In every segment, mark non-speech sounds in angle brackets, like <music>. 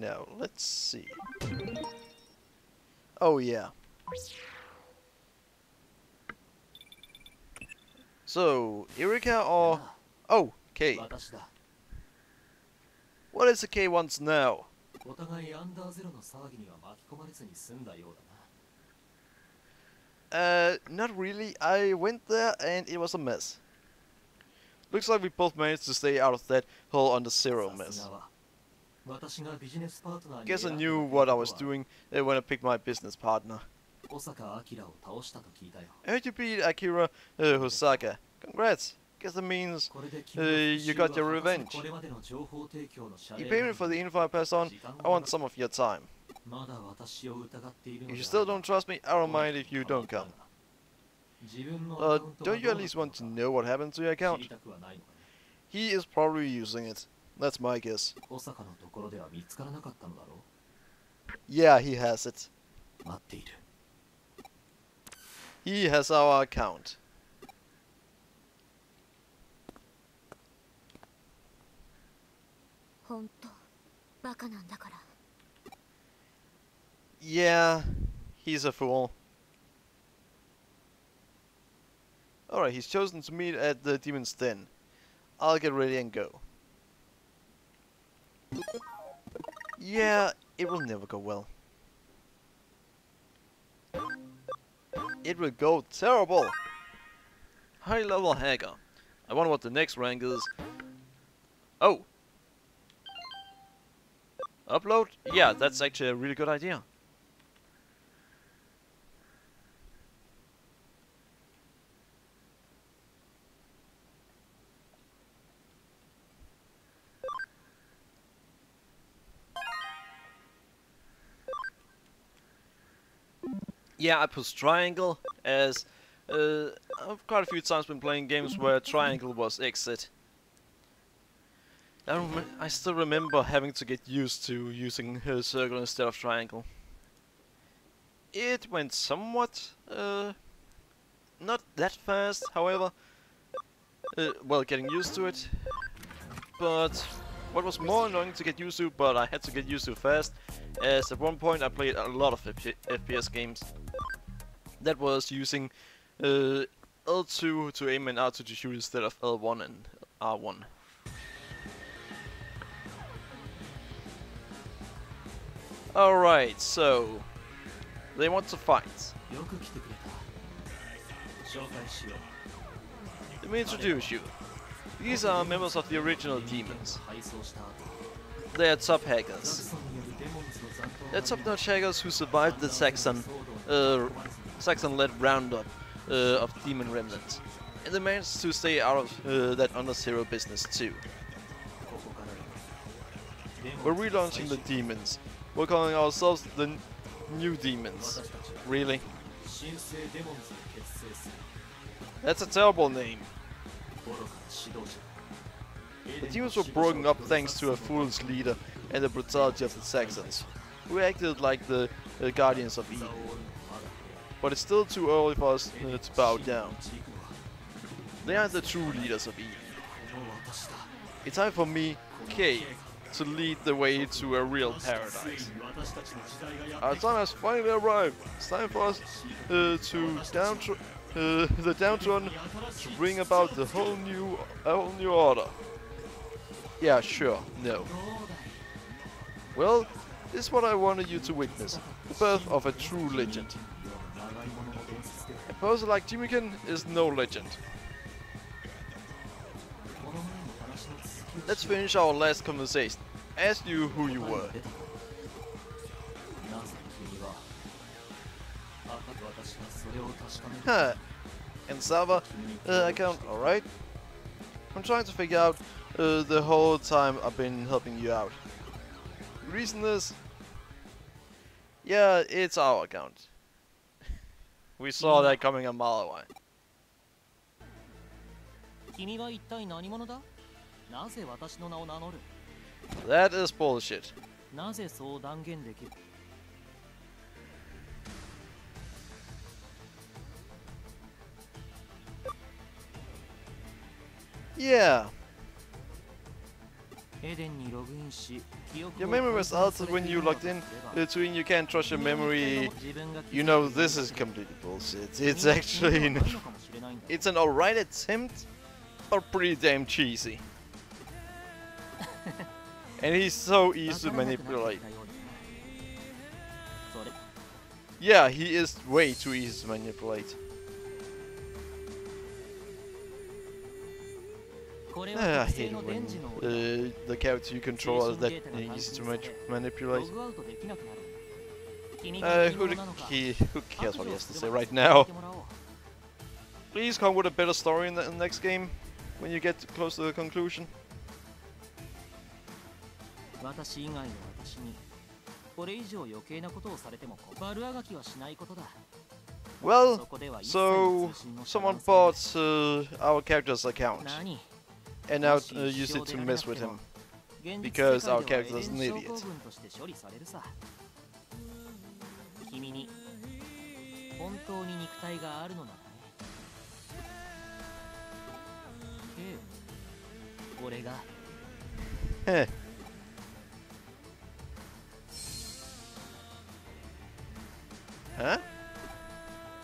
now? Let's see. Oh yeah. So, Erika or... Oh, K. 私だ What is the K wants now? お互いアンダーゼロの騒ぎには巻き込まれずに済んだようだな Uh, not really. I went there and it was a mess. Looks like we both managed to stay out of that whole under zero さす mess. Guess I knew what I was doing when I picked my business partner. I heard you beat Akira uh, Hosaka. Congrats! Guess that means uh, you got your revenge. You paid me for the info I passed on, I want some of your time. If you still don't trust me, I don't mind if you don't come. Uh, don't you at least want to know what happened to your account? He is probably using it. That's my guess. Yeah, he has it. He has our account. Yeah, he's a fool. Alright, he's chosen to meet at the Demon's Den. I'll get ready and go. Yeah, it will never go well. It will go terrible! High level hacker. I wonder what the next rank is. Oh! Upload? Yeah, that's actually a really good idea. Yeah, I push triangle as uh, I've quite a few times been playing games where triangle was exit. I, I still remember having to get used to using uh, circle instead of triangle. It went somewhat, uh, not that fast, however. Uh, well, getting used to it. But what was more annoying to get used to, but I had to get used to fast, as at one point I played a lot of FP FPS games. That was using uh, L2 to aim and R2 to shoot instead of L1 and R1. Alright, so they want to fight. Let me introduce you. These are members of the original demons. They are top hackers. They're top-notch hackers who survived the Zaxon uh, Zaxon led roundup uh, of Demon Remnant. And they managed to stay out of uh, that Under Zero business too. We're relaunching the demons. We're calling ourselves the new demons. Really? That's a terrible name. The demons were broken up thanks to a foolish leader and the brutality of the Zaxons, who acted like the uh, guardians of Eden. But it's still too early for us uh, to bow down. They are the true leaders of Eden. It's time for me, K, to lead the way to a real paradise. Our time has finally arrived. It's time for us uh, to downtr uh, <laughs> the downtrodden to bring about the whole new, whole new order. Yeah, sure. No. Well, this is what I wanted you to witness: the birth of a true legend. Person like Jimiken is no legend. Let's finish our last conversation. Ask you who you were. Huh. and Sava uh, account, alright? I'm trying to figure out uh, the whole time I've been helping you out. Reason is... Yeah, it's our account. we saw that coming a mile away. 君は一体何者だなぜ私の名を名乗る That is bullshit. なぜそう断言できる Yeah. エデ Your memory was altered when you logged in, between you can't trust your memory. You know, this is completely bullshit. It's actually... <laughs> It's an alright attempt, but pretty damn cheesy. <laughs> and he's so easy to manipulate. Yeah, he is way too easy to manipulate. Uh, は I 特 hate 製 it のデ when ンジの俺だ uh, the character you control is that easy to ma- ロ manipulate. グアウトできなくなる君が Uh, 何 who, 者 the, なのか he, who cares what he 白状 has す to る say まで right 説 now? 明してもらおう Please come with a better story in the in the next game when you get close to the conclusion. 私以外の私にこれ以上余計なことをされても悪あがきはしないことだ Well, そこでは一切 so の通信の someone 遮断さ bought uh, our character's account 何 and now uh, used it to mess with him. 現実 Because 世界 our では character is an エデン症 idiot. 候群として処理されるさ君に本当に肉体があるのならねええ俺が Heh. Huh?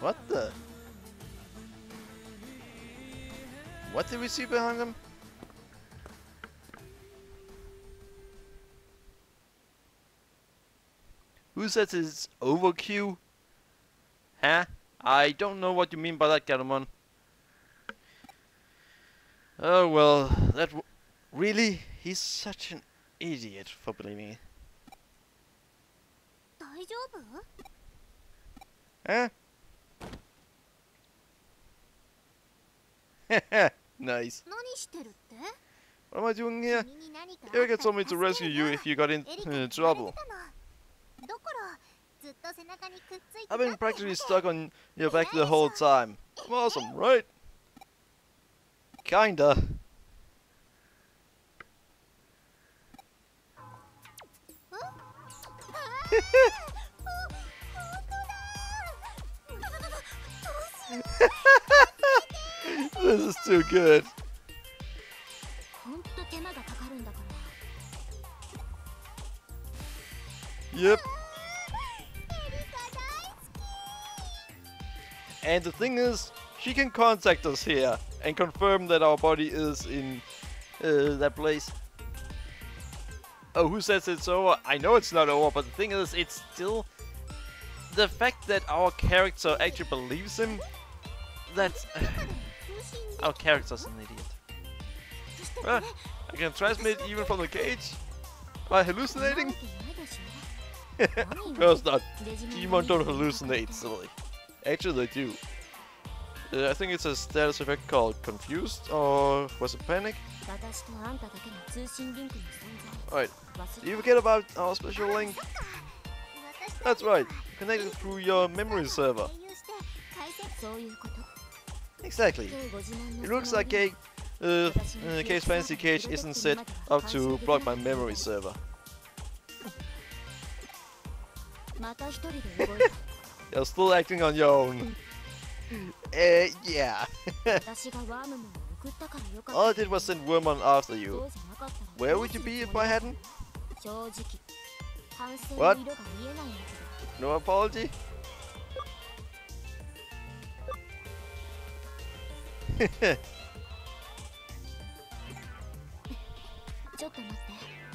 What the? What did we see behind them? who says it's overkill? Huh? I don't know what you mean by that, Garamon. Oh well, that really? He's such an idiot for believing it. Huh? <laughs> nice. What am I doing here? Erika told me to rescue you if you got in uh, trouble. I've been practically stuck on your back the whole time. I'm awesome, right? Kinda. <laughs> this is too good. Yep. And the thing is, she can contact us here and confirm that our body is in uh, that place. Oh, who says it's over? I know it's not over, but the thing is, it's still... The fact that our character actually believes him, that's... <sighs> our character's an idiot. Well, I can transmit even from the cage? by I hallucinating? <laughs> of course not. Demon don't hallucinate, silly. Actually, they do. Uh, I think it's a status effect called Confused, or was it Panic? Alright, you forget about our special link? That's right, connected through your memory server. Exactly. It looks like a uh, K's fancy Cage isn't set up to block my memory server. <laughs> You're still acting on your own. uh, <laughs> yeah. <laughs> All I did was send Wormmon after you. Where would you be if I hadn't? What? No apology? <laughs>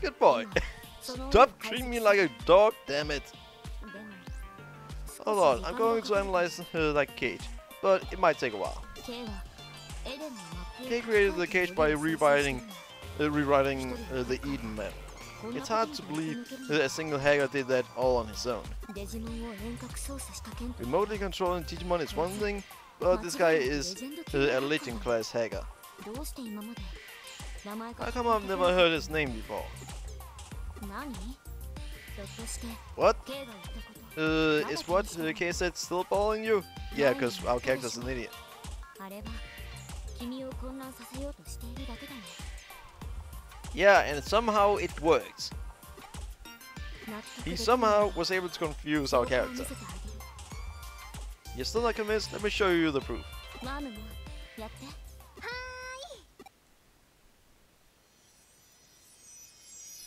Good boy. Stop treating me like a dog, damn it. Hold on, I'm going to analyze her that cage, but it might take a while. K created the cage by rewriting, uh, rewriting uh, the Eden map. It's hard to believe that a single hacker did that all on his own. Remotely controlling Digimon is one thing, but this guy is uh, a legend class hacker. How come I've never heard his name before? What? Uh, is what? The case that's still following you? Yeah, because our character's an idiot. Yeah, and somehow it works. He somehow was able to confuse our character. You're still not convinced? Let me show you the proof.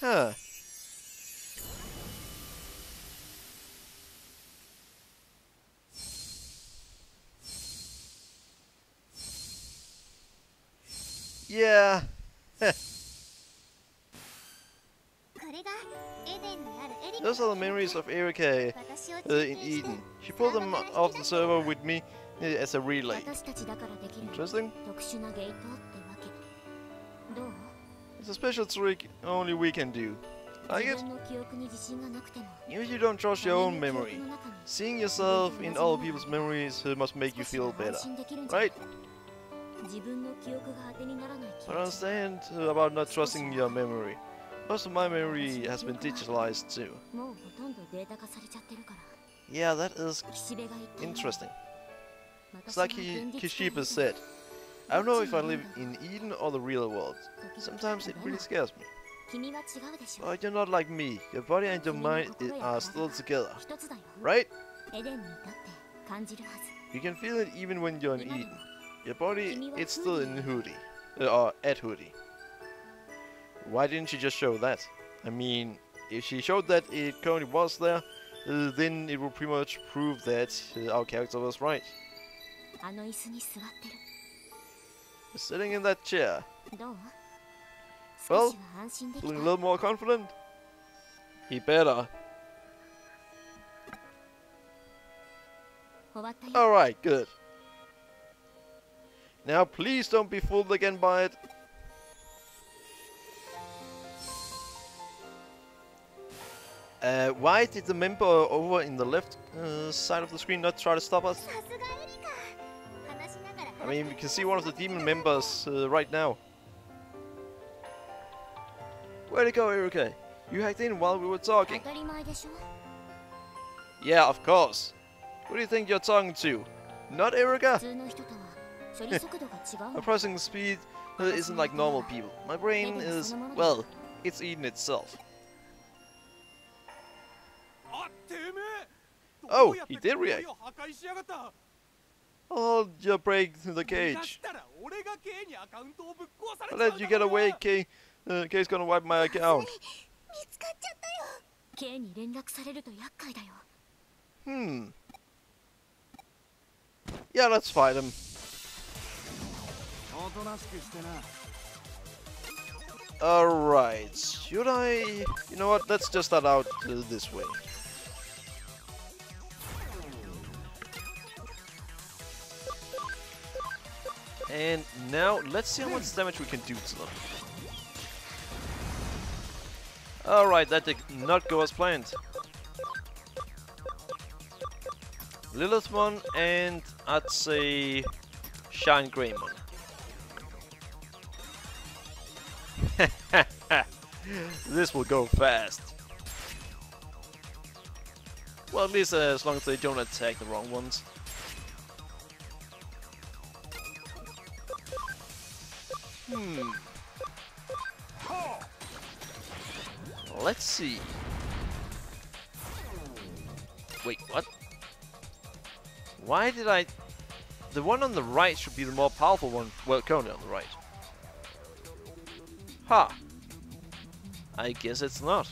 Huh. <laughs> Those are the memories of Erika uh, in Eden. She pulled them off the server with me uh, as a relay. Interesting. It's a special trick only we can do. Like it? If you don't trust your own memory, seeing yourself in other people's memories uh, must make you feel better, right? I understand about not trusting your memory. Most of my memory has been digitalized too. Yeah, that is interesting. It's like Kishibe said. I don't know if I live in Eden or the real world. Sometimes it really scares me. But you're not like me. Your body and your mind are still together. Right? You can feel it even when you're in Eden. Your body, it's still in Hudie, Uh, at Hudie. Why didn't she just show that? I mean, if she showed that it currently was there, uh, then it would pretty much prove that uh, our character was right. Sitting in that chair. Well, feeling a little more confident? He better. Alright, good. Now please don't be fooled again by it. Uh, why did the member over in the left uh, side of the screen not try to stop us? I mean, we can see one of the demon members uh, right now. Where'd it go, Erika? You hacked in while we were talking. Yeah, of course. Who do you think you're talking to? Not Erika. Approaching <laughs> speed isn't like normal people. My brain is, well, it's eaten itself. Oh, he did react. Hold your break breaking the cage. I'll let you get away, K. Uh, K's gonna wipe my account. <laughs> Hmm. Yeah, let's fight him. Alright, should I... You know what, let's just start out uh, this way. And now, let's see how much damage we can do to them. Alright, that did not go as planned. Lilithmon and I'd say Shine Greymon. <laughs> this will go fast. Well, at least uh, as long as they don't attack the wrong ones. Hmm. Let's see. Wait, what? Why did I... The one on the right should be the more powerful one. Well, currently on the right. Ha! I guess it's not.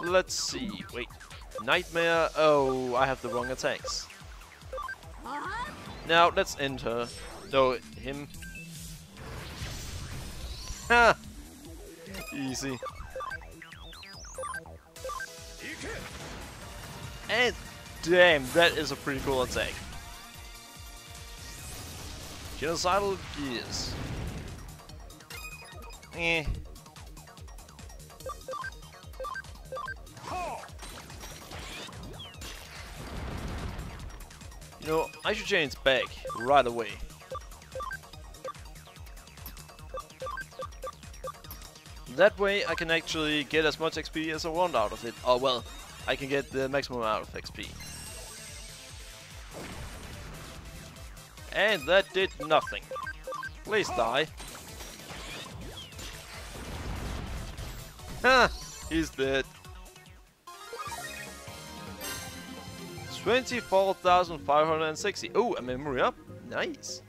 Let's see. Wait. Nightmare. Oh, I have the wrong attacks. Now, let's end her. No, him. Ha! Easy. And damn, that is a pretty cool attack. Genocidal gears. Eh. You know, I should change back right away. That way I can actually get as much XP as I want out of it. Oh well, I can get the maximum out of XP. And that did nothing. Please die. Ha! He's dead. 24,560. Oh, a memory up. Nice.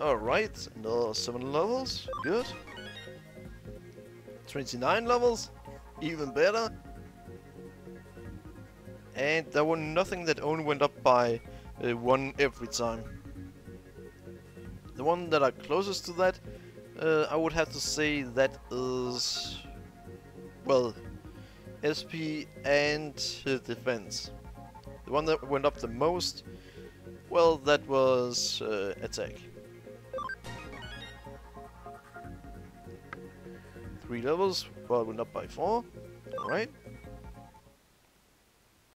Alright, another 7 levels. Good. 29 levels. Even better. And there were nothing that only went up by uh, 1 every time. The one that are closest to that, uh, I would have to say that is... Well, SP and uh, defense. The one that went up the most, well, that was uh, attack. Three levels, well, went up by four. Alright.